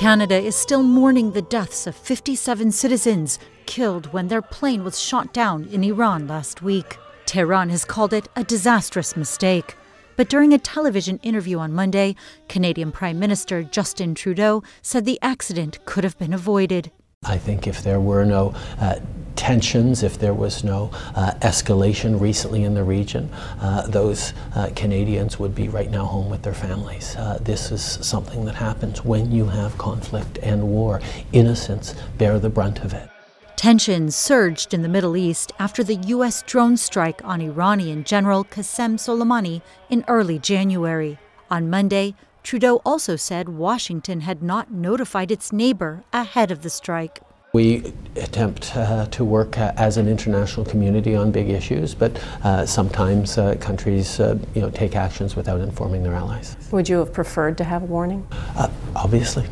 Canada is still mourning the deaths of 57 citizens killed when their plane was shot down in Iran last week. Tehran has called it a disastrous mistake. But during a television interview on Monday, Canadian Prime Minister Justin Trudeau said the accident could have been avoided. I think if there were no uh, tensions, if there was no uh, escalation recently in the region, uh, those uh, Canadians would be right now home with their families. Uh, this is something that happens when you have conflict and war. Innocents bear the brunt of it. Tensions surged in the Middle East after the U.S. drone strike on Iranian General Qasem Soleimani in early January. On Monday, Trudeau also said Washington had not notified its neighbor ahead of the strike. We attempt uh, to work uh, as an international community on big issues, but uh, sometimes uh, countries, uh, you know, take actions without informing their allies. Would you have preferred to have a warning? Uh, obviously.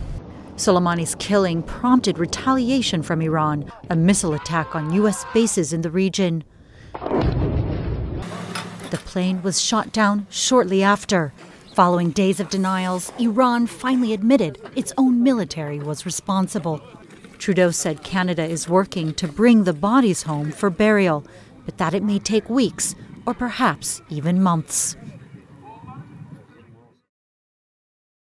Soleimani's killing prompted retaliation from Iran, a missile attack on U.S. bases in the region. The plane was shot down shortly after. Following days of denials, Iran finally admitted its own military was responsible. Trudeau said Canada is working to bring the bodies home for burial, but that it may take weeks or perhaps even months.